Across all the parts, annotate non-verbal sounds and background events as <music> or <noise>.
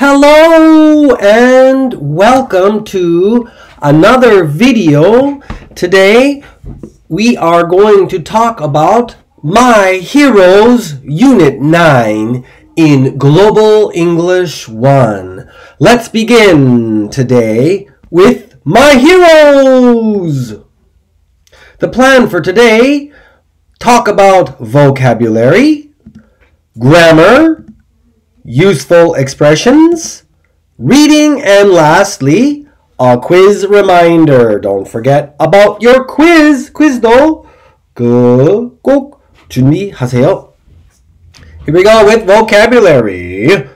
Hello and welcome to another video. Today we are going to talk about My Heroes Unit 9 in Global English 1. Let's begin today with My Heroes! The plan for today talk about vocabulary, grammar, useful expressions, reading, and lastly, a quiz reminder. Don't forget about your quiz. qui즈도 그꼭 준비하세요. Here we go with vocabulary.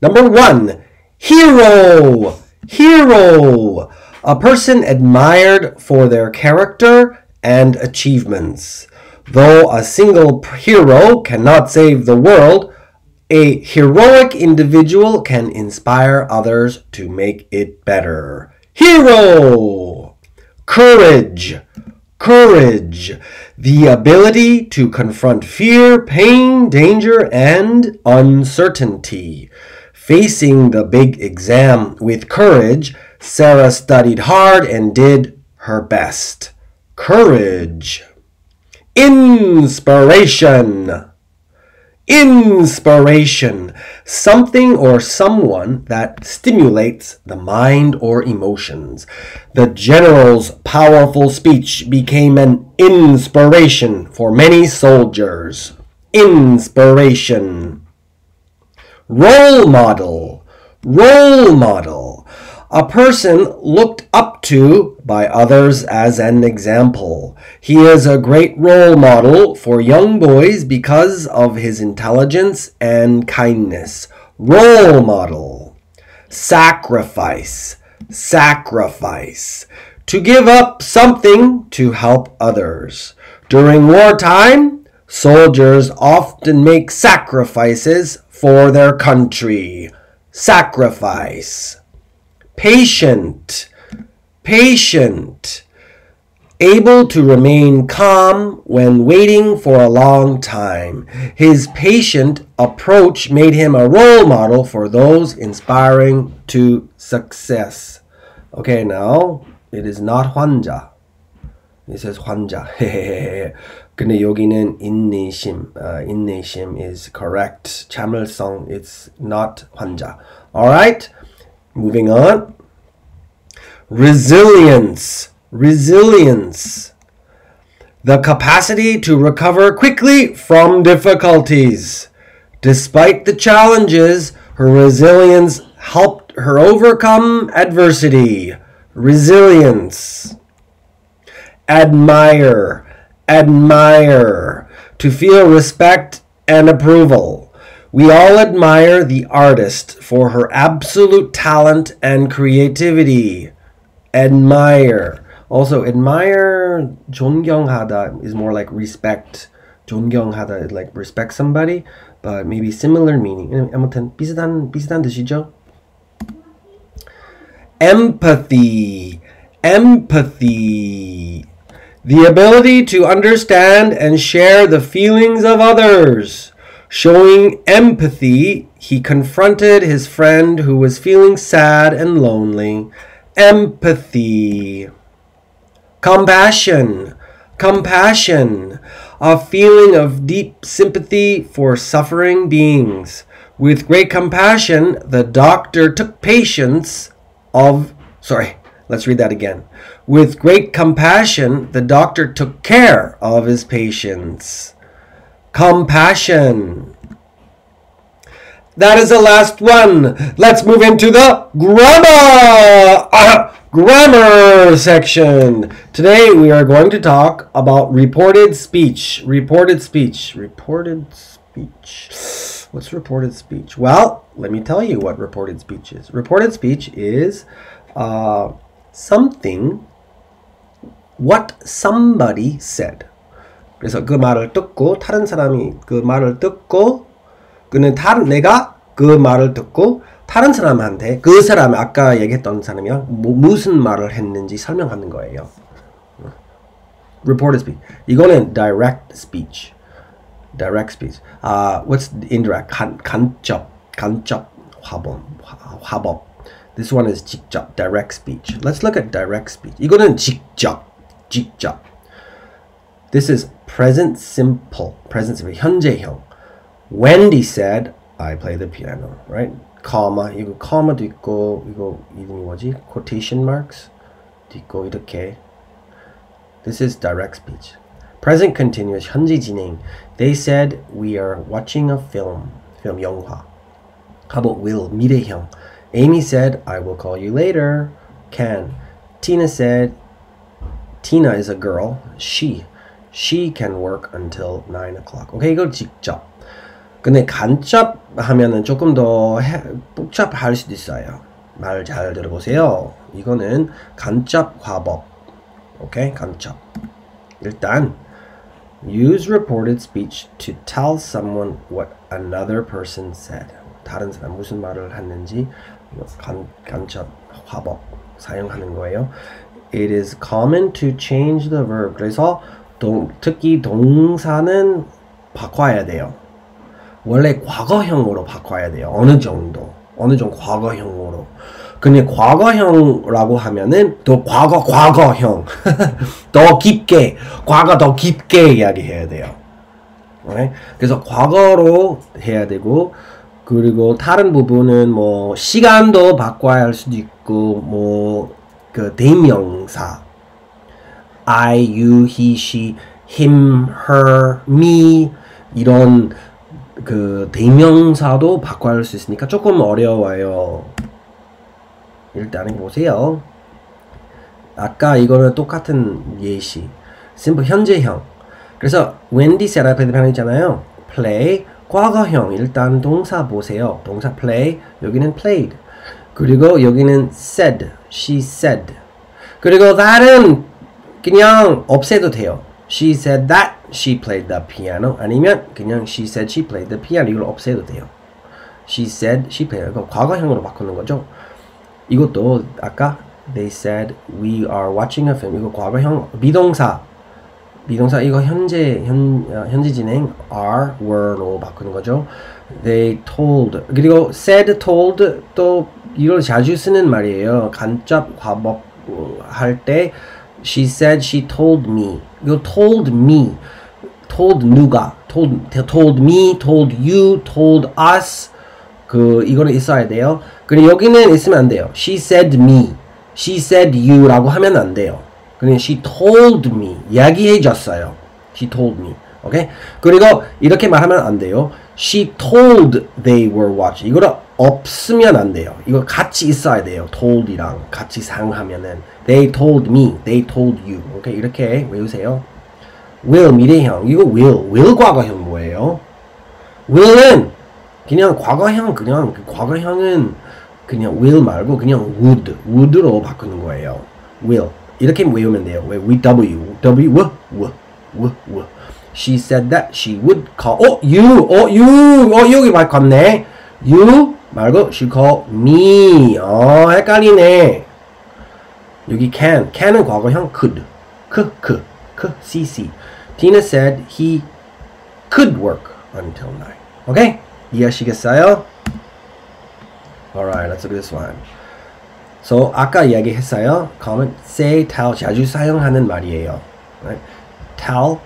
Number one, hero. Hero. A person admired for their character and achievements. Though a single hero cannot save the world, a heroic individual can inspire others to make it better. Hero! Courage. Courage. The ability to confront fear, pain, danger, and uncertainty. Facing the big exam with courage, Sarah studied hard and did her best. Courage. Inspiration. Inspiration. Something or someone that stimulates the mind or emotions. The general's powerful speech became an inspiration for many soldiers. Inspiration. Role model. Role model. A person looked up to by others as an example. He is a great role model for young boys because of his intelligence and kindness. Role model. Sacrifice. Sacrifice. To give up something to help others. During wartime, soldiers often make sacrifices for their country. Sacrifice patient, patient, able to remain calm when waiting for a long time. His patient approach made him a role model for those inspiring to success. Okay, now it is not 환자. It says 환자. <laughs> 근데 여기는 인내심. Uh, 인내심 is correct. 참을성, it's not 환자. Alright? Moving on. Resilience. Resilience. The capacity to recover quickly from difficulties. Despite the challenges, her resilience helped her overcome adversity. Resilience. Admire. Admire. To feel respect and approval. We all admire the artist for her absolute talent and creativity Admire. Also, admire, 존경하다 is more like respect. 존경하다 is like respect somebody, but maybe similar meaning. 아무튼 비슷한 비슷한 뜻이죠. Empathy. Empathy. The ability to understand and share the feelings of others. Showing empathy, he confronted his friend who was feeling sad and lonely. Empathy. Compassion. Compassion. A feeling of deep sympathy for suffering beings. With great compassion, the doctor took patients of. Sorry, let's read that again. With great compassion, the doctor took care of his patients compassion. That is the last one. Let's move into the grammar. Uh, grammar section. Today we are going to talk about reported speech. Reported speech. Reported speech. What's reported speech? Well, let me tell you what reported speech is. Reported speech is uh, something what somebody said. 그래서 그 말을 듣고 다른 사람이 그 말을 듣고 그는 다른 내가 그 말을 듣고 다른 사람한테 그 사람 아까 얘기했던 사람이랑 뭐, 무슨 말을 했는지 설명하는 거예요. Reported speech. 이거는 direct speech. Direct speech. 아, uh, what's indirect? 간, 간접. 간접. 화법, 화법. This one is 직접, direct speech. Let's look at direct speech. 이거는 직접, 직접. This is present simple, present simple, 현재형. Wendy said, I play the piano, right? comma, 이거 comma도 있고, 이거 이름이 뭐지? quotation marks 도 있고, 이렇게. This is direct speech. Present continuous, 현재 진행. They said, we are watching a film, film 영화. How about will, 미래형. Amy said, I will call you later. Can. Tina said, Tina is a girl. She. She can work until 9 o'clock. 오케이, 이걸 직접. 근데 간접 하면은 조금 더 해, 복잡할 수도 있어요. 말 잘 들어보세요. 이거는 간접 화법. 오케이, 간접. 일단 use reported speech to tell someone what another person said. 다른 사람 무슨 말을 했는지 간, 간접 화법 사용하는 거예요. It is common to change the verb. 그래서 동, 특히 동사는 바꿔야 돼요. 원래 과거형으로 바꿔야 돼요. 어느 정도. 어느 정도 과거형으로. 근데 과거형이라고 하면은 또 과거 과거형 <laughs> 더 깊게 과거 더 깊게 이야기해야 돼요. 네? 그래서 과거로 해야 되고 그리고 다른 부분은 뭐 시간도 바꿔야 할 수도 있고 뭐 그 대명사 I, you, he, she, him, her, me 이런 그 대명사도 바꿔야 할 수 있으니까 조금 어려워요. 일단은 보세요. 아까 이거는 똑같은 예시. 심플 현재형. 그래서 the piano 있잖아요. play 과거형 일단 동사 보세요. 동사 play 여기는 played. 그리고 여기는 said she said. 그리고 that은 그냥 없애도 돼요. She said that she played the piano. 아니면 그냥 she said she played the piano. 이걸 없애도 돼요. She said she played. 그럼 과거형으로 바꾸는 거죠. 이것도 아까 they said we are watching a film. 이거 과거형 비동사. 비동사 이거 현재 현 현재 진행 are were로 바꾸는 거죠. They told 그리고 said told 또 이걸 자주 쓰는 말이에요. 간접 화법 할 때 She said she told me. 이거 told me. Told 누가? told told me, told you, told us. 그 이거는 있어야 돼요. 그리고 여기는 있으면 안 돼요. She said me. She said you라고 하면 안 돼요. 그냥 she told me. 이야기해 줬어요. She told me. 오케이? 그리고 이렇게 말하면 안 돼요. She told they were watching. 이거를 없으면 안 돼요. 이거 같이 있어야 돼요. told이랑 같이 사용하면은 they told me, they told you. 오케이 이렇게 외우세요. Will 미래형 이거 will will 과거형 뭐예요? will은 그냥 과거형 그냥 그 과거형은 그냥 will 말고 그냥 would would로 바꾸는 거예요. will 이렇게 외우면 돼요. 왜 w w w w w w She said that she would call. 어, you, 어, you, 어, 여기 바꿨네. You 말고 she called me. 어, 헷갈리네. 여기 can, can은 과거형 could. 그, 그, 그, cc. Tina said he could work until 9. Okay? 이해하시겠어요? Alright, let's look at this one. So, 아까 이야기했어요. comment, say, tell 자주 사용하는 말이에요. Right? tell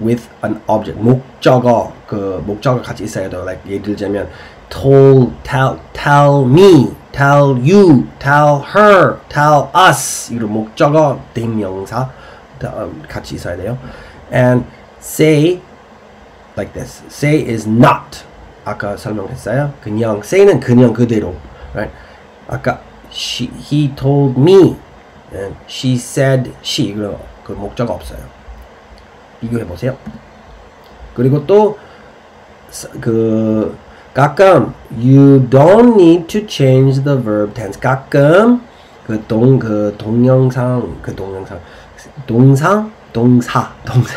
with an object. 목적어, 그 목적어 같이 있어야 돼요. Like 예를 들자면 told, tell, tell me, tell you, tell her, tell us 이런 목적어 대명사 같이 있어야 돼요. And say like this. Say is not. 아까 설명했어요. 그냥 say는 그냥 그대로. Right? 아까 she, he told me and she said she 이거 그 목적어 없어요. 비교해 보세요. 그리고 또 그 가끔 you don't need to change the verb tense. 가끔 그 동 그 동영상 그 동영상 동상 동사 동사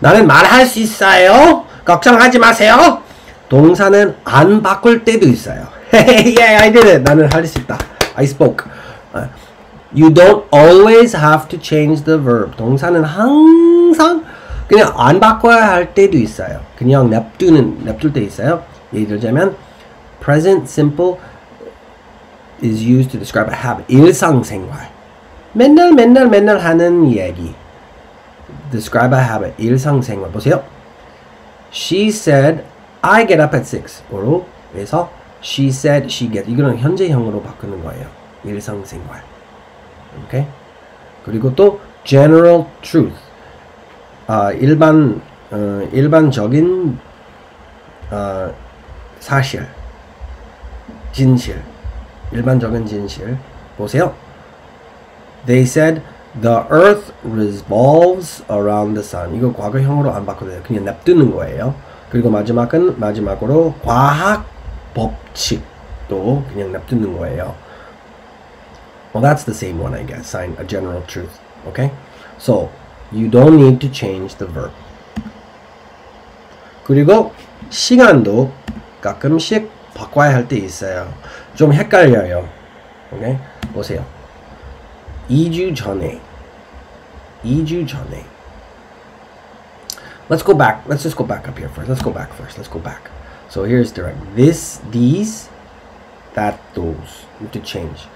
나는 말할 수 있어요. 걱정하지 마세요. 동사는 안 바꿀 때도 있어요. yeah, I did it. 나는 할 수 있다. I spoke. You don't always have to change the verb. 동사는 항상 그냥 안 바꿔야 할 때도 있어요. 그냥 냅두는 냅둘 때 있어요. 예를 들자면 present simple is used to describe a habit. 일상생활. 맨날 맨날 맨날 하는 얘기. Describe a habit. 일상생활. 보세요. She said, I get up at 6. 그래서 she said, she get. 이거는 현재형으로 바꾸는 거예요. 일상생활. 오케이? 그리고 또 general truth. 아, 일반 어, 일반적인 어, 사실. 진실. 일반적인 진실. 보세요. They said the earth revolves around the sun. 이거 과거형으로 안 바꿔도 돼요. 그냥 냅두는 거예요. 그리고 마지막은 마지막으로 과학 법칙도 그냥 냅두는 거예요. Well, that's the same one, I guess. Sign a general truth. Okay? So, you don't need to change the verb. 그리고 시간도 가끔씩 바꿔야 할 때 있어요. 좀 헷갈려요. 오케이? 보세요. 2주 전에 2주 전에 Let's go back. Let's just go back up here first. Let's go back first. Let's go back. So here's direct. This, these, that, those. You have to change.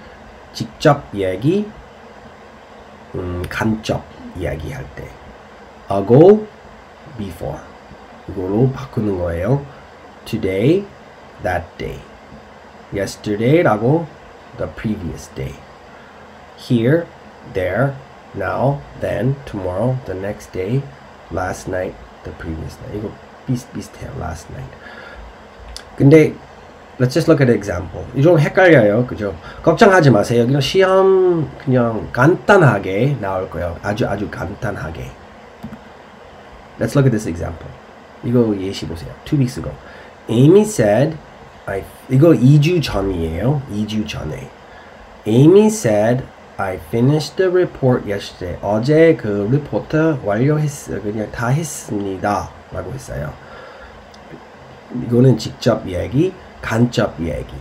직접 얘기, 음, 간접 이야기할 때. ago, before. 이걸로 바꾸는 거예요. today, that day. yesterday라고 the previous day. Here, there, now, then, tomorrow, the next day, last night, the previous night. 이거 비슷 비슷해요. last night. 근데 let's just look at an example. 좀 헷갈려요. 그죠? 걱정하지 마세요. 그냥 시험 그냥 간단하게 나올 거예요. 아주 아주 간단하게. Let's look at this example. 이거 예시 보세요. Two weeks ago. Amy said, I, 이거 2주 전이에요. 2주 전에. Amy said, I finished the report yesterday. 어제 그 리포트 완료했어. 그냥 다 했습니다. 라고 했어요. 이거는 직접 얘기, 간접 얘기.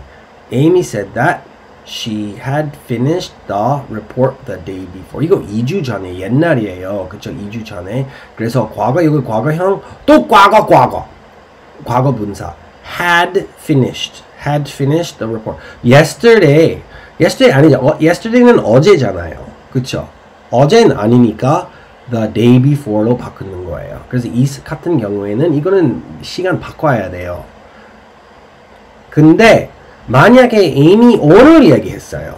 Amy said that she had finished the report the day before. 이거 2주 전에 옛날이에요. 그쵸? 2주 전에. 그래서 과거 이거 과거형 또 과거 과거. 과거 분사. had finished. Had finished the report. yesterday. yesterday 아니죠. 어, yesterday는 어제잖아요. 그쵸? 어제는 아니니까 the day before로 바꾸는 거예요. 그래서 이 같은 경우에는 이거는 시간 바꿔야 돼요. 근데 만약에 이미 오늘 얘기했어요.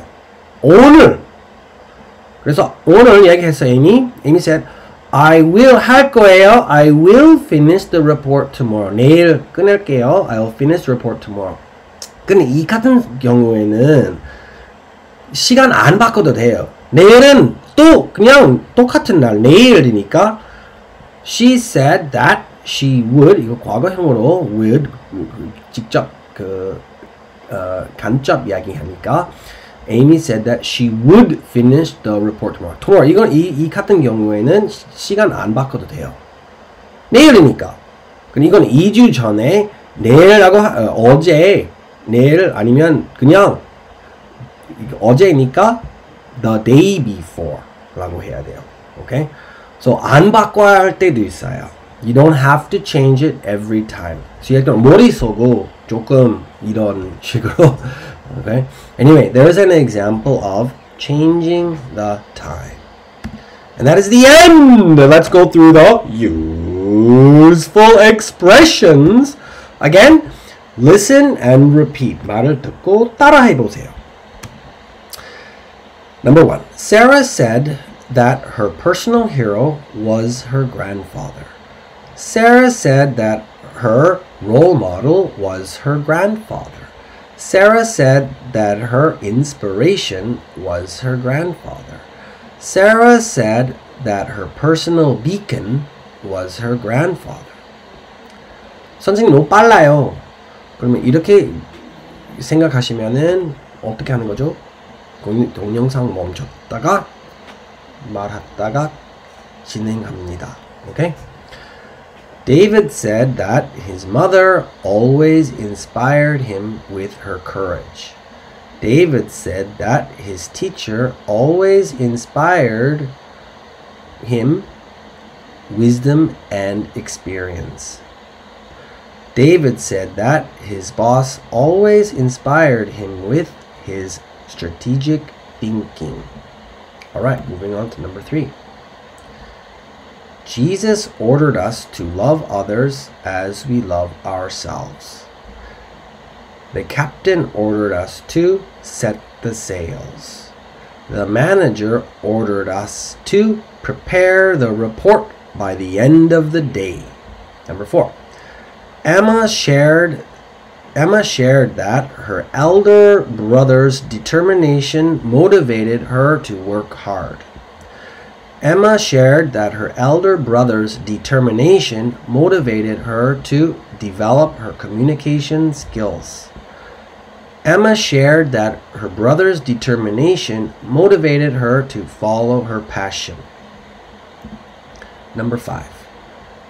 오늘. 그래서 오늘 얘기했어요. 이미. 이미 said I will 할 거예요. I will finish the report tomorrow. 내일 끊을게요. I'll finish report tomorrow. 근데 이 같은 경우에는 시간 안 바꿔도 돼요. 내일은 또 그냥 똑같은 날 내일이니까 she said that she would 이거 과거형으로 would 직접 그 어, 간접 이야기하니까 Amy said that she would finish the report tomorrow. tomorrow 이건 이, 이 같은 경우에는 시간 안 바꿔도 돼요. 내일이니까. 근데 이건 2주 전에 내일하고 어, 어제 내일 아니면 그냥 어제니까 the day before 라고 해야 돼요. 오케이? So 안 바꿔야 할 때도 있어요. You don't have to change it every time. 약간 머릿속으로 조금 이런 식으로 okay? Anyway, there's an example of changing the time. And that is the end. Let's go through the useful expressions. Again, listen and repeat. 말을 듣고 따라해 보세요. Number one, Sarah said that her personal hero was her grandfather. Sarah said that her role model was her grandfather. Sarah said that her inspiration was her grandfather. Sarah said that her personal beacon was her grandfather. 선생님 너무 빨라요. 그러면 이렇게 생각하시면은 어떻게 하는 거죠? 동영상 멈췄다가 말하다가 진행합니다. Okay? David said that his mother always inspired him with her courage. David said that his teacher always inspired him wisdom and experience. David said that his boss always inspired him with his strategic thinking. All right, moving on to number three. Jesus ordered us to love others as we love ourselves. The captain ordered us to set the sails. The manager ordered us to prepare the report by the end of the day. Number four. Emma shared Emma shared that her elder brother's determination motivated her to work hard. Emma shared that her elder brother's determination motivated her to develop her communication skills. Emma shared that her brother's determination motivated her to follow her passion. Number five,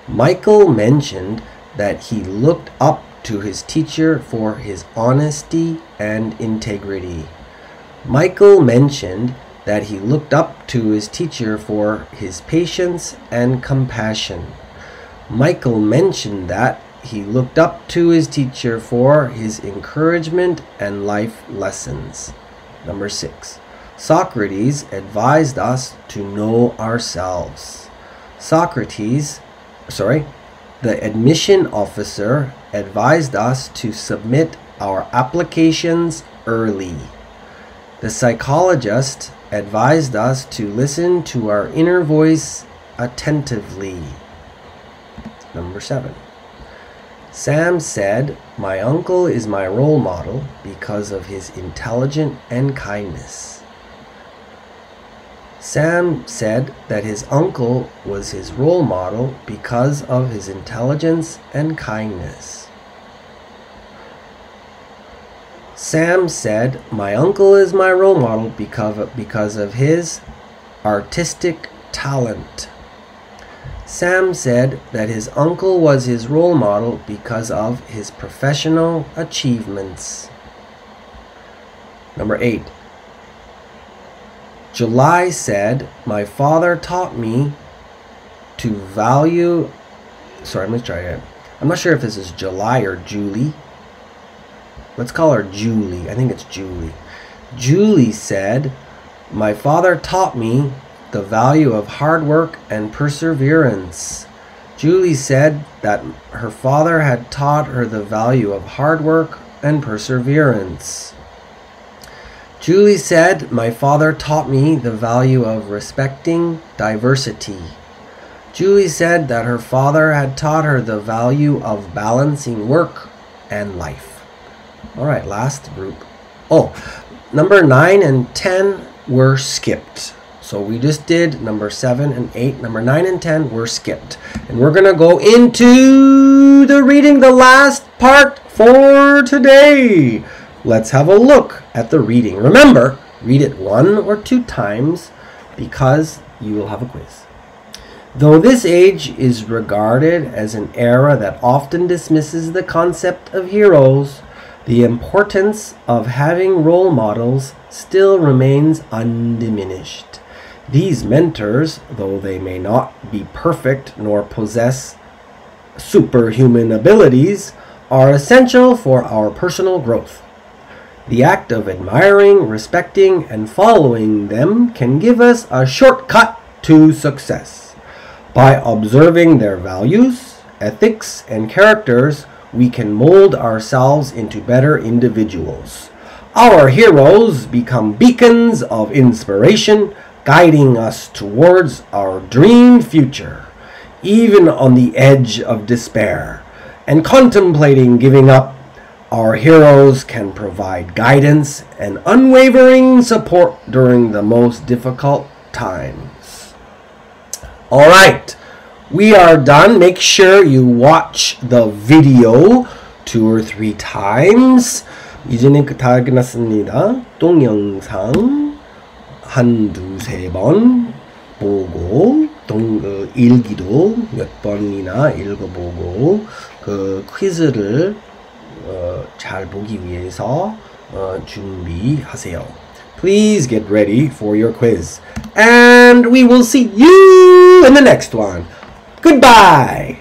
Michael mentioned that he looked up to his teacher for his honesty and integrity. Michael mentioned that he looked up to his teacher for his patience and compassion. Michael mentioned that he looked up to his teacher for his encouragement and life lessons. Number six, Socrates advised us to know ourselves. Socrates, sorry, the admission officer advised us to submit our applications early. The psychologist advised us to listen to our inner voice attentively. Number seven. Sam said, My uncle is my role model because of his intelligence and kindness. Sam said that his uncle was his role model because of his intelligence and kindness. Sam said, My uncle is my role model because of, because of his artistic talent. Sam said that his uncle was his role model because of his professional achievements. Number eight, July said, My father taught me to value. Sorry, let me try again. I'm not sure if this is July or Julie. Let's call her Julie. I think it's Julie. Julie said, My father taught me the value of hard work and perseverance. Julie said that her father had taught her the value of hard work and perseverance. Julie said, My father taught me the value of respecting diversity. Julie said that her father had taught her the value of balancing work and life. All right, last group. Oh, number 9 and 10 were skipped. So we just did number 7 and 8. Number 9 and 10 were skipped. And we're going to go into the reading the last part for today. Let's have a look at the reading. Remember, read it one or two times because you will have a quiz. Though this age is regarded as an era that often dismisses the concept of heroes, the importance of having role models still remains undiminished. These mentors, though they may not be perfect nor possess superhuman abilities, are essential for our personal growth. The act of admiring, respecting, and following them can give us a shortcut to success. By observing their values, ethics, and characters, we can mold ourselves into better individuals. Our heroes become beacons of inspiration, guiding us towards our dream future, even on the edge of despair, and contemplating giving up our heroes can provide guidance and unwavering support during the most difficult times. All right, we are done. Make sure you watch the video two or three times. 이제는 다 끝났습니다. 동영상 한 두세 번 보고 동, 그 일기도 몇 번이나 읽어보고 그 퀴즈를 어, 잘 보기 위해서 어, 준비하세요. Please get ready for your quiz. And we will see you in the next one. Goodbye.